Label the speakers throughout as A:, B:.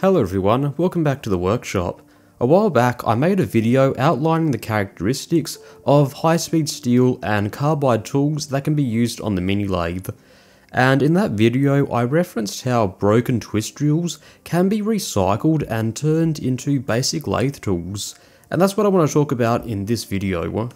A: Hello everyone, welcome back to the workshop. A while back I made a video outlining the characteristics of high-speed steel and carbide tools that can be used on the mini lathe. And in that video I referenced how broken twist drills can be recycled and turned into basic lathe tools. And that's what I want to talk about in this video.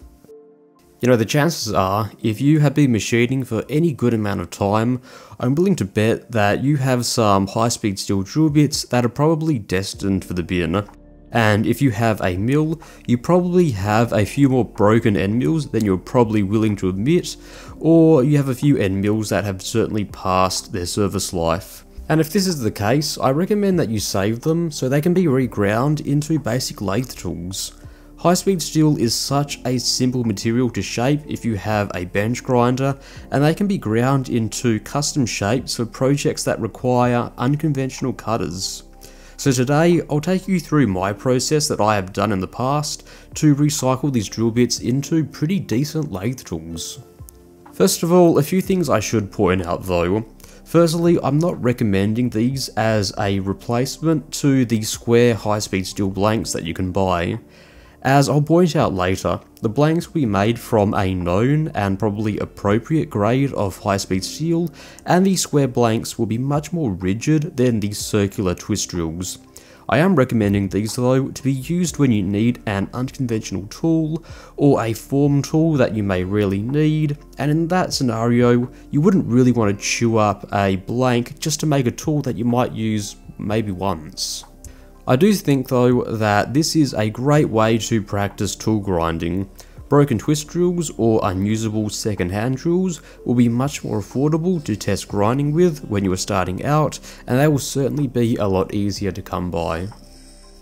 A: You know, the chances are, if you have been machining for any good amount of time, I'm willing to bet that you have some high-speed steel drill bits that are probably destined for the bin. And if you have a mill, you probably have a few more broken end mills than you're probably willing to admit, or you have a few end mills that have certainly passed their service life. And if this is the case, I recommend that you save them so they can be reground into basic lathe tools. High-speed steel is such a simple material to shape if you have a bench grinder, and they can be ground into custom shapes for projects that require unconventional cutters. So today, I'll take you through my process that I have done in the past to recycle these drill bits into pretty decent lathe tools. First of all, a few things I should point out though. Firstly, I'm not recommending these as a replacement to the square high-speed steel blanks that you can buy. As I'll point out later, the blanks will be made from a known and probably appropriate grade of high-speed steel, and the square blanks will be much more rigid than the circular twist drills. I am recommending these though to be used when you need an unconventional tool or a form tool that you may really need and in that scenario you wouldn't really want to chew up a blank just to make a tool that you might use maybe once. I do think though that this is a great way to practice tool grinding. Broken twist drills or unusable second hand drills will be much more affordable to test grinding with when you are starting out and they will certainly be a lot easier to come by.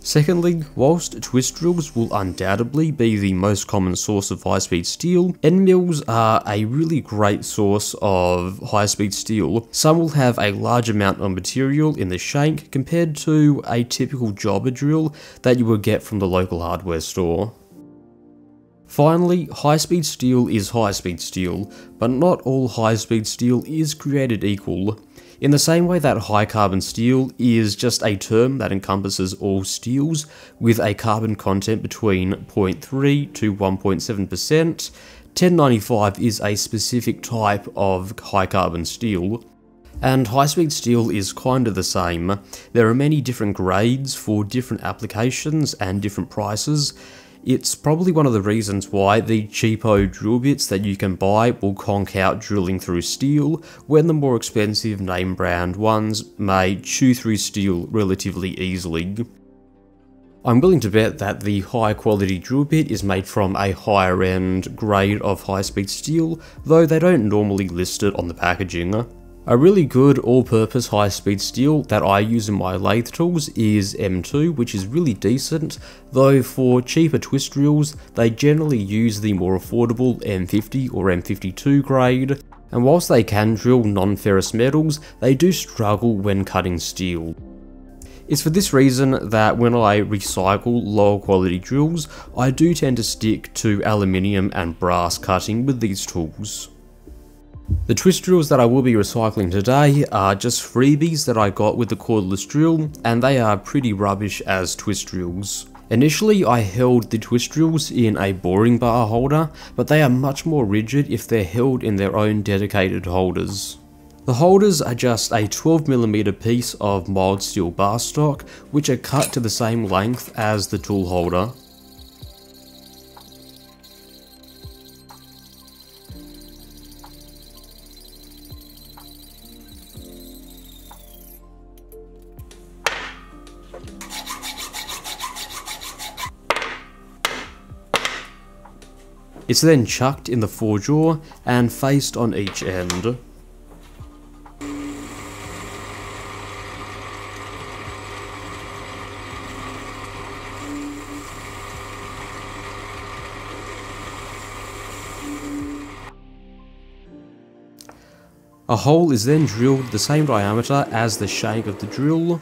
A: Secondly, whilst twist drills will undoubtedly be the most common source of high-speed steel, end mills are a really great source of high-speed steel. Some will have a large amount of material in the shank compared to a typical jobber drill that you would get from the local hardware store. Finally, high-speed steel is high-speed steel, but not all high-speed steel is created equal. In the same way that high carbon steel is just a term that encompasses all steels with a carbon content between 0.3 to 1.7%, 1095 is a specific type of high carbon steel. And high speed steel is kind of the same. There are many different grades for different applications and different prices, it's probably one of the reasons why the cheapo drill bits that you can buy will conk out drilling through steel, when the more expensive name brand ones may chew through steel relatively easily. I'm willing to bet that the high quality drill bit is made from a higher end grade of high speed steel, though they don't normally list it on the packaging. A really good all-purpose high-speed steel that I use in my lathe tools is M2, which is really decent, though for cheaper twist drills, they generally use the more affordable M50 or M52 grade, and whilst they can drill non-ferrous metals, they do struggle when cutting steel. It's for this reason that when I recycle lower quality drills, I do tend to stick to aluminium and brass cutting with these tools. The twist drills that I will be recycling today are just freebies that I got with the cordless drill, and they are pretty rubbish as twist drills. Initially I held the twist drills in a boring bar holder, but they are much more rigid if they're held in their own dedicated holders. The holders are just a 12mm piece of mild steel bar stock, which are cut to the same length as the tool holder. It's then chucked in the four-jaw and faced on each end. A hole is then drilled the same diameter as the shank of the drill,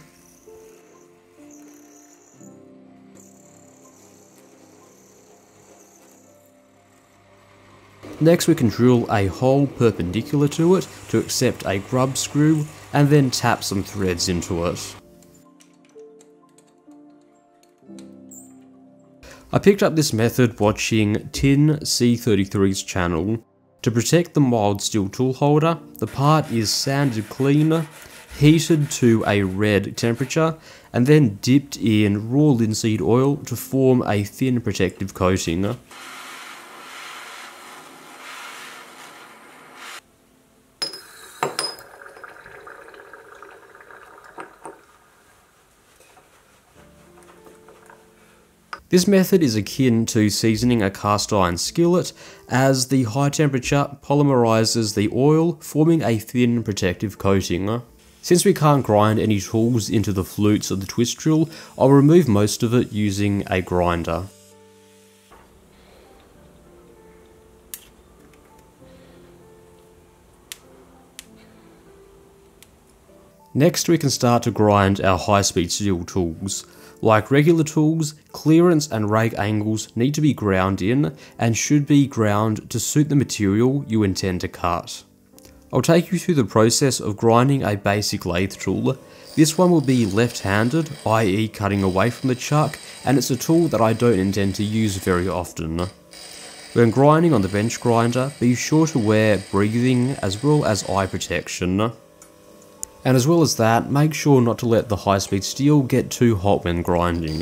A: Next we can drill a hole perpendicular to it to accept a grub screw and then tap some threads into it. I picked up this method watching Tin C33's channel. To protect the mild steel tool holder, the part is sanded clean, heated to a red temperature, and then dipped in raw linseed oil to form a thin protective coating. This method is akin to seasoning a cast iron skillet as the high temperature polymerizes the oil forming a thin protective coating. Since we can't grind any tools into the flutes of the twist drill, I'll remove most of it using a grinder. Next we can start to grind our high speed steel tools. Like regular tools, clearance and rake angles need to be ground in and should be ground to suit the material you intend to cut. I'll take you through the process of grinding a basic lathe tool. This one will be left-handed, i.e. cutting away from the chuck, and it's a tool that I don't intend to use very often. When grinding on the bench grinder, be sure to wear breathing as well as eye protection. And as well as that, make sure not to let the high speed steel get too hot when grinding.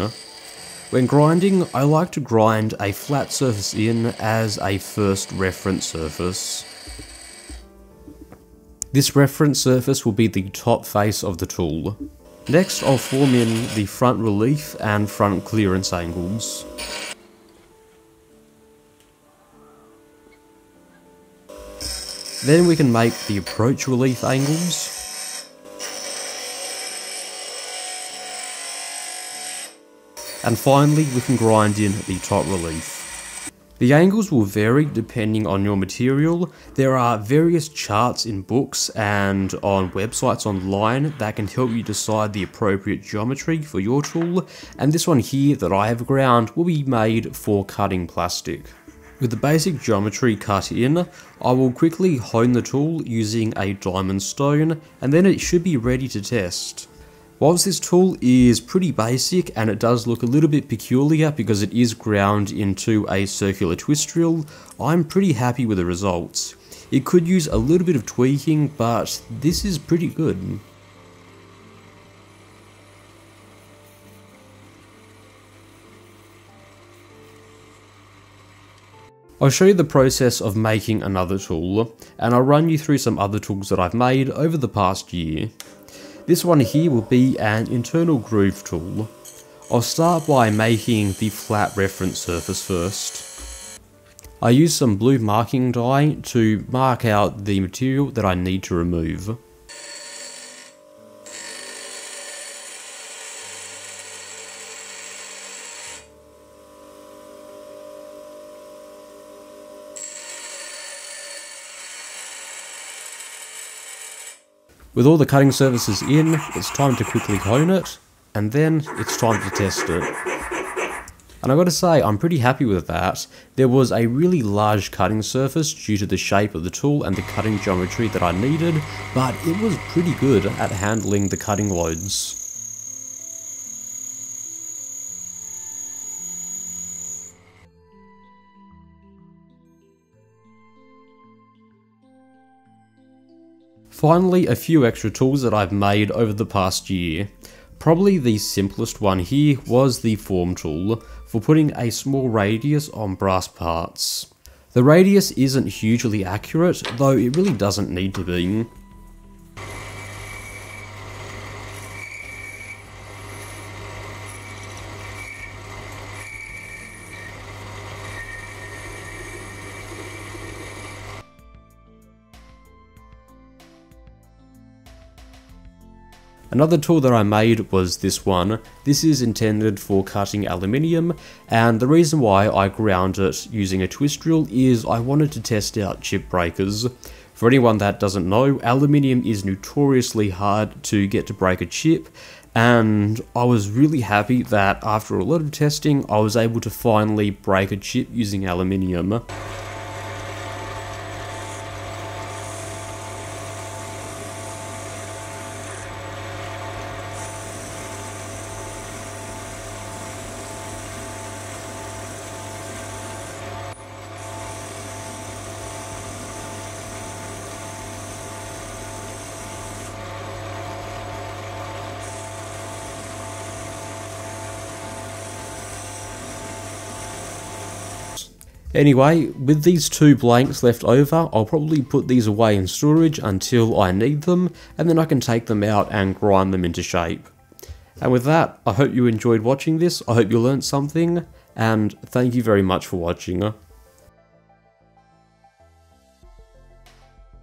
A: When grinding, I like to grind a flat surface in as a first reference surface. This reference surface will be the top face of the tool. Next I'll form in the front relief and front clearance angles. Then we can make the approach relief angles. And finally, we can grind in the top relief. The angles will vary depending on your material. There are various charts in books and on websites online that can help you decide the appropriate geometry for your tool, and this one here that I have ground will be made for cutting plastic. With the basic geometry cut in, I will quickly hone the tool using a diamond stone, and then it should be ready to test. Whilst this tool is pretty basic and it does look a little bit peculiar because it is ground into a circular twist drill, I'm pretty happy with the results. It could use a little bit of tweaking, but this is pretty good. I'll show you the process of making another tool, and I'll run you through some other tools that I've made over the past year. This one here will be an internal groove tool. I'll start by making the flat reference surface first. I use some blue marking dye to mark out the material that I need to remove. With all the cutting surfaces in, it's time to quickly hone it, and then it's time to test it. And I gotta say, I'm pretty happy with that. There was a really large cutting surface due to the shape of the tool and the cutting geometry that I needed, but it was pretty good at handling the cutting loads. Finally, a few extra tools that I've made over the past year. Probably the simplest one here was the form tool for putting a small radius on brass parts. The radius isn't hugely accurate, though it really doesn't need to be. Another tool that I made was this one. This is intended for cutting aluminium, and the reason why I ground it using a twist drill is I wanted to test out chip breakers. For anyone that doesn't know, aluminium is notoriously hard to get to break a chip, and I was really happy that after a lot of testing, I was able to finally break a chip using aluminium. Anyway, with these two blanks left over, I'll probably put these away in storage until I need them, and then I can take them out and grind them into shape. And with that, I hope you enjoyed watching this, I hope you learned something, and thank you very much for watching.